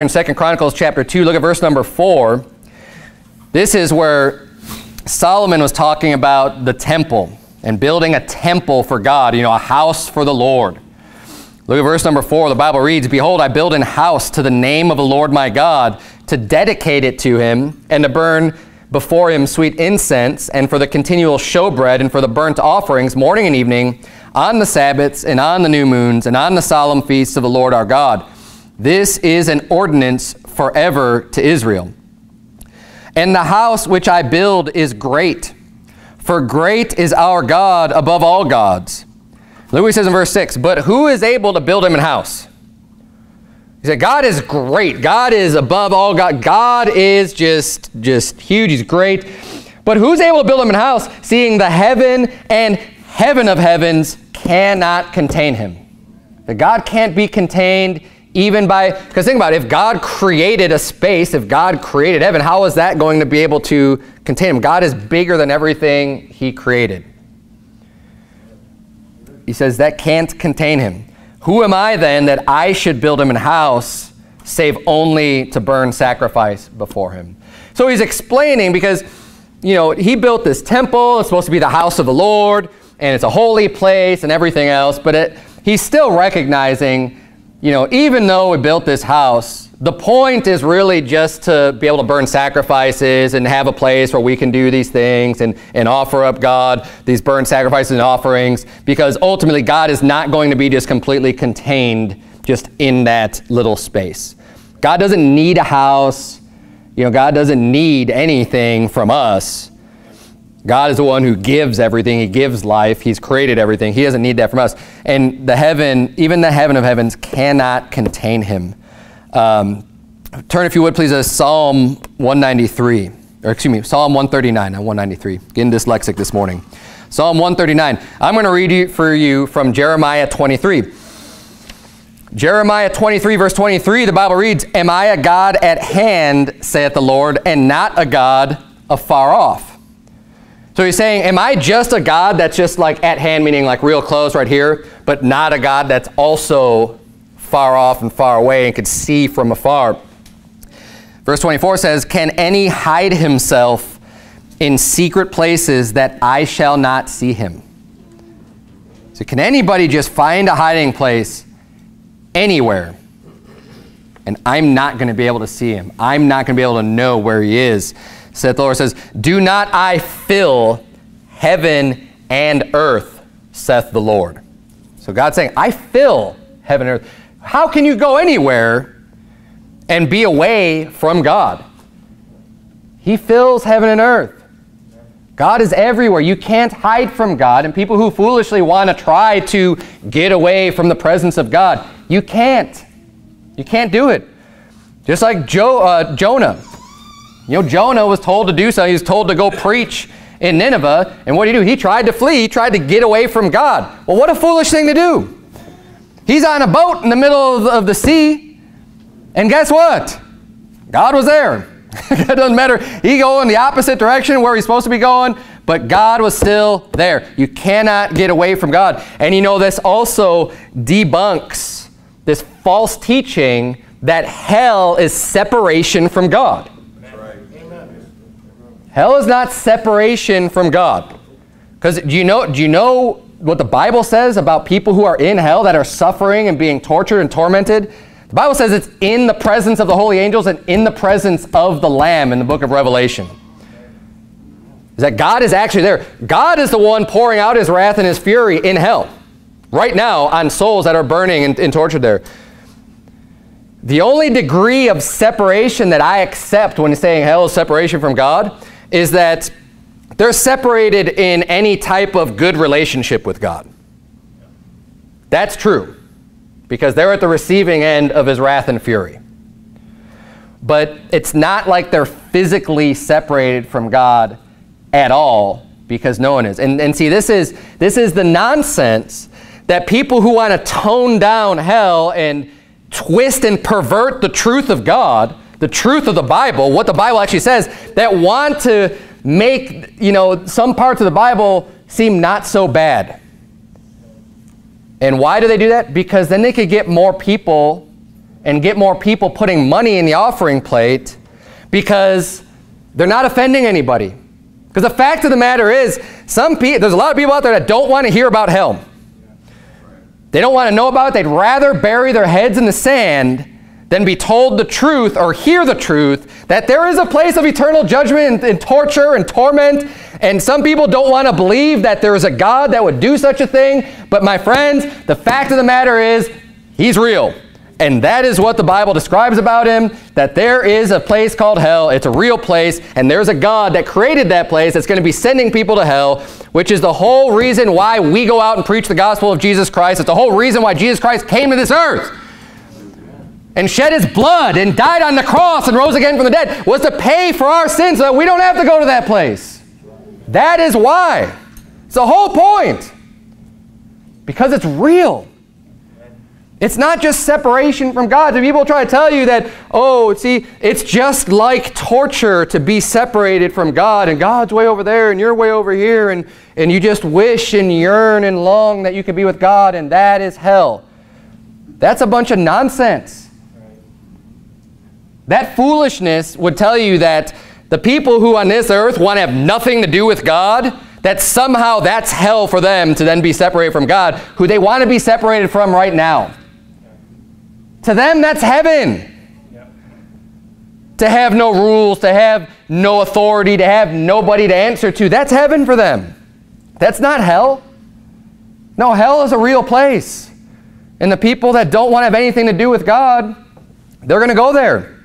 in Second Chronicles chapter 2, look at verse number 4. This is where Solomon was talking about the temple and building a temple for God, you know, a house for the Lord. Look at verse number 4. The Bible reads, Behold, I build an house to the name of the Lord my God, to dedicate it to him, and to burn before him sweet incense, and for the continual showbread, and for the burnt offerings, morning and evening, on the Sabbaths, and on the new moons, and on the solemn feasts of the Lord our God. This is an ordinance forever to Israel. And the house which I build is great, for great is our God above all gods. Louis says in verse 6, But who is able to build him a house? He said, God is great. God is above all God. God is just, just huge. He's great. But who's able to build him a house, seeing the heaven and heaven of heavens cannot contain him? That God can't be contained even by, because think about it, if God created a space, if God created heaven, how is that going to be able to contain him? God is bigger than everything he created. He says that can't contain him. Who am I then that I should build him a house, save only to burn sacrifice before him? So he's explaining because, you know, he built this temple. It's supposed to be the house of the Lord, and it's a holy place and everything else, but it, he's still recognizing you know, even though we built this house, the point is really just to be able to burn sacrifices and have a place where we can do these things and, and offer up God these burnt sacrifices and offerings because ultimately God is not going to be just completely contained just in that little space. God doesn't need a house. You know, God doesn't need anything from us. God is the one who gives everything. He gives life. He's created everything. He doesn't need that from us. And the heaven, even the heaven of heavens, cannot contain him. Um, turn, if you would, please, to Psalm 193. Or excuse me, Psalm 139, not 193. Getting dyslexic this morning. Psalm 139. I'm going to read for you from Jeremiah 23. Jeremiah 23, verse 23, the Bible reads, Am I a God at hand, saith the Lord, and not a God afar off? So he's saying, am I just a God that's just like at hand, meaning like real close right here, but not a God that's also far off and far away and could see from afar? Verse 24 says, Can any hide himself in secret places that I shall not see him? So can anybody just find a hiding place anywhere and I'm not going to be able to see him? I'm not going to be able to know where he is saith the Lord says, Do not I fill heaven and earth, saith the Lord. So God's saying, I fill heaven and earth. How can you go anywhere and be away from God? He fills heaven and earth. God is everywhere. You can't hide from God. And people who foolishly want to try to get away from the presence of God, you can't. You can't do it. Just like jo uh, Jonah. You know, Jonah was told to do something. He was told to go preach in Nineveh. And what did he do? He tried to flee. He tried to get away from God. Well, what a foolish thing to do. He's on a boat in the middle of, of the sea. And guess what? God was there. it doesn't matter. He go in the opposite direction where he's supposed to be going, but God was still there. You cannot get away from God. And you know, this also debunks this false teaching that hell is separation from God. Hell is not separation from God. Because do you know do you know what the Bible says about people who are in hell that are suffering and being tortured and tormented? The Bible says it's in the presence of the holy angels and in the presence of the Lamb in the book of Revelation. Is that God is actually there. God is the one pouring out his wrath and his fury in hell right now on souls that are burning and, and tortured there. The only degree of separation that I accept when saying hell is separation from God is that they're separated in any type of good relationship with God. That's true because they're at the receiving end of his wrath and fury. But it's not like they're physically separated from God at all because no one is. And, and see, this is, this is the nonsense that people who want to tone down hell and twist and pervert the truth of God the truth of the Bible, what the Bible actually says, that want to make, you know, some parts of the Bible seem not so bad. And why do they do that? Because then they could get more people and get more people putting money in the offering plate because they're not offending anybody. Because the fact of the matter is, some people, there's a lot of people out there that don't want to hear about hell. They don't want to know about it. They'd rather bury their heads in the sand than be told the truth or hear the truth that there is a place of eternal judgment and, and, torture and torment. And some people don't want to believe that there is a God that would do such a thing. But my friends, the fact of the matter is, He's real. And that is what the Bible describes about him, that there is a place called hell. It's a real place, and there's a God that created that place that's going to be sending people to hell, which is the whole reason why we go out and preach the gospel of Jesus Christ. It's the whole reason why Jesus Christ came to this earth and shed his blood and died on the cross and rose again from the dead was to pay for our sins so that we don't have to go to that place. That is why. It's the whole point. Because it's real. It's not just separation from God. So people try to tell you that, oh, see, it's just like torture to be separated from God, and God's way over there, and you're way over here, and, and you just wish and yearn and long that you could be with God, and that is hell. That's a bunch of nonsense. That foolishness would tell you that the people who on this earth want to have nothing to do with God, that somehow that's hell for them to then be separated from God, who they want to be separated from right now. To them, that's heaven. To have no rules, to have no authority, to have nobody to answer to, that's heaven for them. That's not hell. No, hell is a real place. And the people that don't want to have anything to do with God, they're going to go there.